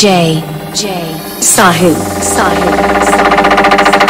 J. J. Sahil Sahil breathless.